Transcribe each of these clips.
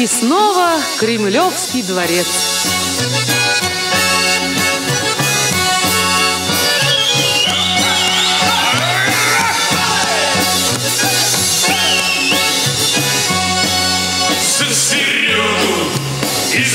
И снова Кремлевский дворец. Сережу из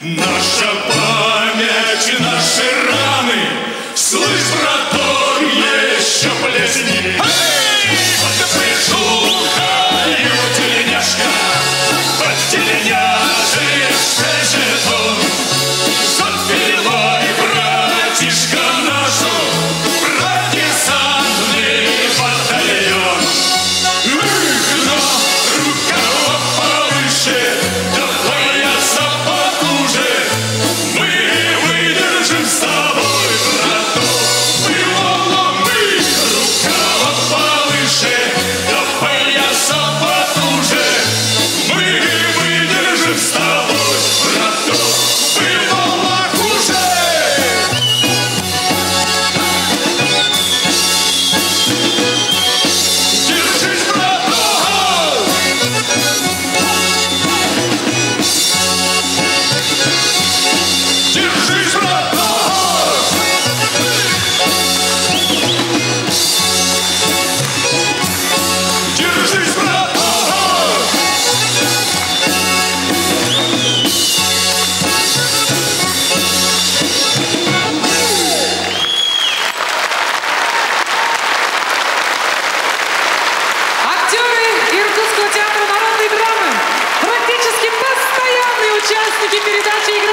Наша память. sensibilidade